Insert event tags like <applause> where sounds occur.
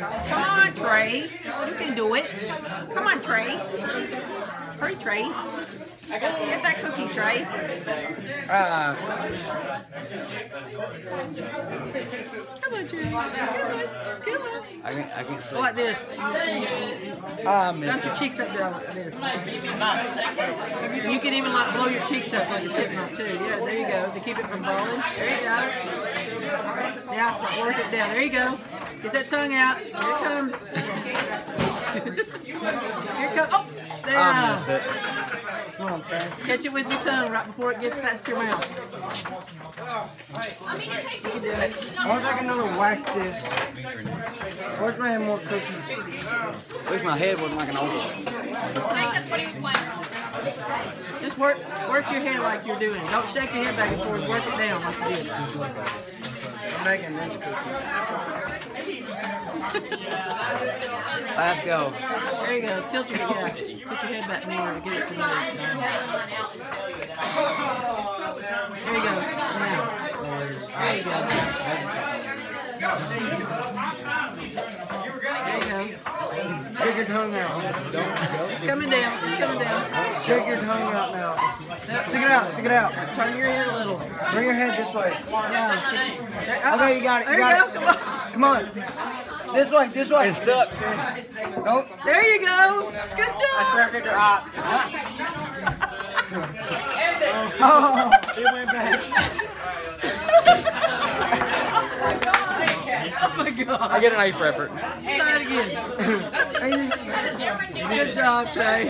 Come on, Trey. You can do it. Come on, Trey. Hurry, Trey. Get that cookie, Trey. Uh, Come on, Trey. Come on. Come on. I can I can like this. Ah, missed Got your cheeks up there like this. You can even like blow your cheeks up like a chipmunk too. Yeah, there you go. To keep it from blowing. There you go. Now start work it down. There you go. Get that tongue out. Here it comes. Here it comes. Oh, there. I missed it. Come on, Trey. Catch it with your tongue right before it gets past your mouth. You can do it. I want like another whack this. Where's my head more cookies? At least my head wasn't like an oval. Just work work your head like you're doing. Don't shake your head back and forth. Work it down like you did. I'm making this cookie. Let's go. There you go. Tilt your yeah. Put your head back more to get it to the There you go. Now. There you go. There you go. Shake your tongue out. It's coming down. It's coming down. Shake your tongue out now. Yep. Stick it out. Stick it out. Turn your head a little. Bring your head this way. Yeah. Okay, you got it. There You you got go. it. Come on. This way. This way. It's stuck. Nope. There you go. Good job. I swear it drops. <laughs> Oh. <laughs> Oh, oh my god. I get an A for effort. Try it again. Good job, Trey.